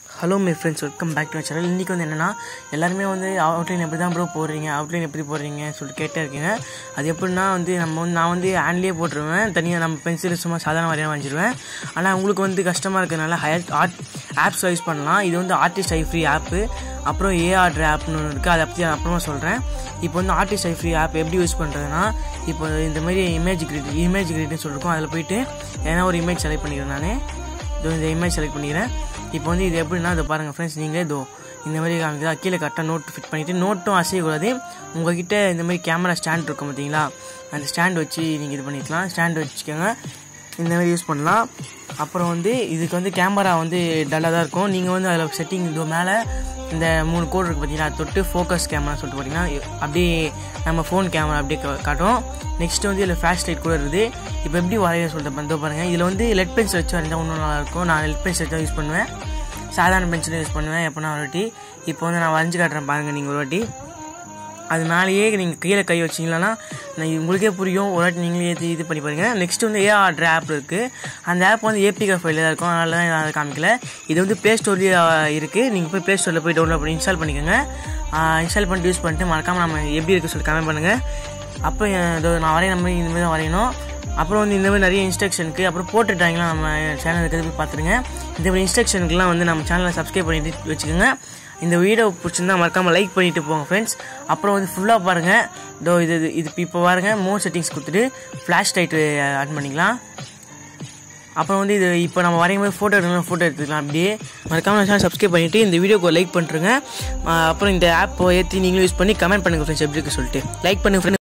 Hello my friends welcome back to channel இன்றைக்கி வந்து என்னென்னா எல்லாருமே வந்து அவுட்லைன் எப்படி தான் ப்ரோ போடுறீங்க? அவுட்லைன் எப்படி போடுறீங்க சொல்லிட்டு கேட்டே இருக்கீங்க. அது எப்படின்னா வந்து நம்ம வந்து நான் வந்து ஹேண்ட்லேயே போட்டுருவேன். தனியாக நம்ம பென்சில் சும்மா சாதாரண வரையாக வரைஞ்சிருவேன் ஆனால் உங்களுக்கு வந்து கஷ்டமாக இருக்கிறதுனால ஹையர் ஆர்ட் ஆப்ஸ் யூஸ் பண்ணலாம். இது வந்து ஆர்டிஸ்ட் ஐ ஃப்ரீ ஆப்பு அப்புறம் ஏஆர்ட்ரு ஆப்னு ஒன்று இருக்குது அதை பற்றி நான் அப்புறமா சொல்கிறேன் இப்போ வந்து ஆர்டிஸ்ட் ஐ ஃப்ரீ ஆப் எப்படி யூஸ் பண்ணுறதுனா இப்போ இந்த மாதிரி இமேஜ் கிரியேட் இமேஜ் கிரியேட்னு சொல்லியிருக்கோம் அதில் போயிட்டு ஏன்னா ஒரு இமேஜ் செலக்ட் பண்ணிக்கிறேன் நான். இந்த இமேஜ் செலக்ட் பண்ணிக்கிறேன். இப்போ வந்து இது எப்படின்னா இதை பாருங்கள் ஃப்ரெண்ட்ஸ் நீங்களே இதோ இந்த மாதிரி காமிக்கிறா கீழே கரெக்டாக நோட் ஃபிட் பண்ணிவிட்டு நோட்டும் அசையக்கூடாது. உங்ககிட்ட இந்த மாதிரி கேமரா ஸ்டாண்ட் இருக்கும் பார்த்தீங்களா அந்த ஸ்டாண்ட் வச்சு நீங்கள் இது பண்ணிக்கலாம். ஸ்டாண்ட் வச்சுக்கோங்க. இந்த மாதிரி யூஸ் பண்ணலாம். அப்புறம் வந்து இதுக்கு வந்து கேமரா வந்து டல்லாக தான் இருக்கும். நீங்கள் வந்து அதில் செட்டிங் இது மேலே இந்த மூணு கோடு இருக்குது பார்த்தீங்கன்னா தொட்டு ஃபோக்கஸ் கேமரா சொல்லிட்டு பார்த்தீங்கன்னா அப்படியே நம்ம ஃபோன் கேமரா அப்படியே காட்டும் நெக்ஸ்ட் வந்து இதில் ஃப்ளாஷ் லைட் கூட இருக்குது. இப்போ எப்படி வரைய சொல்லிட்டு வந்து பாருங்கள் இதில் வந்து லெட் பென்சில் வச்சு வரைஞ்சா இன்னும் நல்லாயிருக்கும் நான் லெட் பென்சில் தான் யூஸ் பண்ணுவேன். சாதாரண பென்சிலும் யூஸ் பண்ணுவேன் எப்போனா ஒரு வாட்டி. இப்போ வந்து நான் வரைஞ்சி காட்டுறேன் பாருங்கள் நீங்கள் ஒரு வாட்டி. அது மேலேயே நீங்கள் கீழே கை வச்சிங்களன்னா நான் உங்களுக்கே புரியும். ஒரு வாட்டி நீங்களே இது பண்ணி பாருங்கள் நெக்ஸ்ட் வந்து ஏஆர் ஆப் இருக்குது அந்த ஆப் வந்து ஏபிகே ஃபைலில் தான் இருக்கும். அதனால தான் நான் அதை காமிக்கல. இது வந்து ப்ளே ஸ்டோர்லேயே இருக்குது நீங்கள் போய் ப்ளே ஸ்டோரில் போய் டவுன்லோட் பண்ணி இன்ஸ்டால் பண்ணிக்கோங்க. இன்ஸ்டால் பண்ணிட்டு யூஸ் பண்ணிட்டு மறக்காமல் நம்ம எப்படி இருக்குது சொல்லி கமெண்ட் பண்ணுங்கள் அப்போ இதோ நான் வரைய நம்ம இனிமேல் தான் வரையணும். அப்புறம் வந்து இந்த மாதிரி நிறைய இன்ஸ்ட்ரக்ஷனுக்கு அப்புறம் போட்டு ட்ராயிங்லாம் நம்ம சேனல் இருக்கிறது போய் பார்த்துருங்க. இந்த மாதிரி இன்ஸ்ட்ரக்ஷனுக்குலாம் வந்து நம்ம சேனலை சப்ஸ்கிரைப் பண்ணிட்டு வச்சுக்கோங்க. இந்த வீடியோ பிடிச்சிருந்தா மறக்காமல் லைக் பண்ணிட்டு போங்க ஃப்ரெண்ட்ஸ் அப்புறம் வந்து ஃபுல்லாக பாருங்கள் இதோ இது இது- இது இப்போ பாருங்கள் மோர் செட்டிங்ஸ் கொடுத்துட்டு ஃப்ளாஷ் லைட் ஆட் பண்ணிக்கலாம். அப்புறம் வந்து இது இப்போ நம்ம வரையும் போது ஃபோட்டோ எடுக்கணும் ஃபோட்டோ எடுத்துக்கலாம் அப்படியே. மறக்காமல் சேனல் சப்ஸ்கிரைப் பண்ணிவிட்டு இந்த வீடியோக்கு லைக் பண்ணுறேங்க அப்புறம் இந்த ஆப் ஏற்றி நீங்களும் யூஸ் பண்ணி கமெண்ட் பண்ணுங்கள் ஃப்ரெண்ட்ஸ் எப்படி இருக்கு சொல்லிட்டு. லைக் பண்ணுங்கள் ஃப்ரெண்ட்ஸ்